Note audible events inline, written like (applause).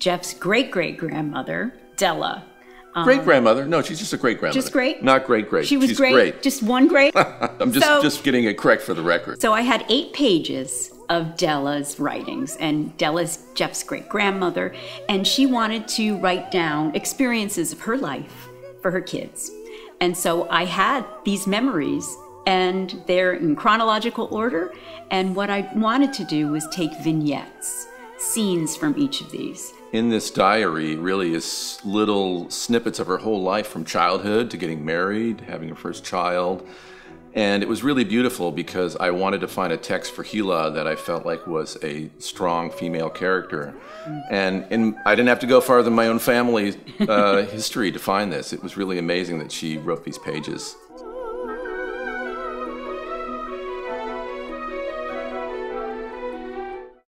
Jeff's great great grandmother, Della. Um, great grandmother? No, she's just a great grandmother. Just great? Not great great. She was she's great, Just one great. (laughs) I'm just So- just getting it correct for the record. So I had eight pages of Della's writings, and Della's Jeff's great grandmother, and she wanted to write down experiences of her life for her kids. And so I had these memories, and they're in chronological order. And what I wanted to do was take vignettes, scenes from each of these. in this diary really is little snippets of her whole life from childhood to getting married, having her first child. And it was really beautiful because I wanted to find a text for Hila that I felt like was a strong female character. And, and I didn't have to go farther than my own family uh, (laughs) history to find this. It was really amazing that she wrote these pages.